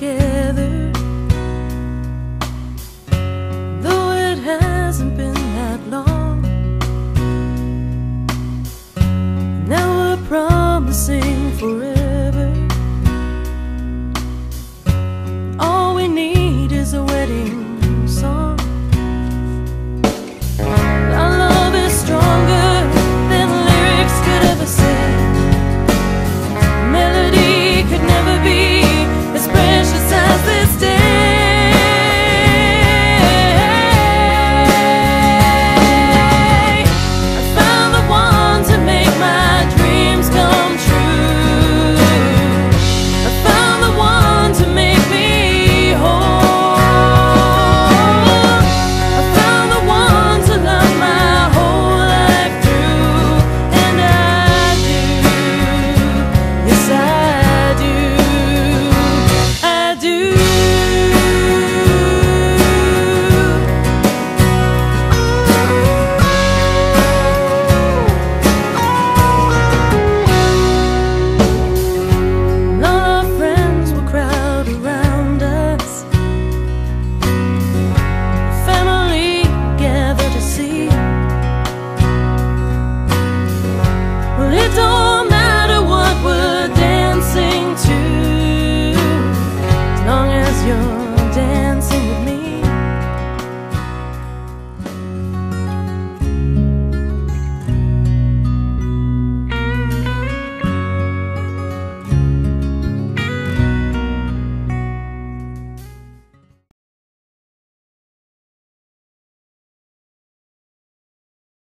together. Though it hasn't been that long. Now we're promising forever.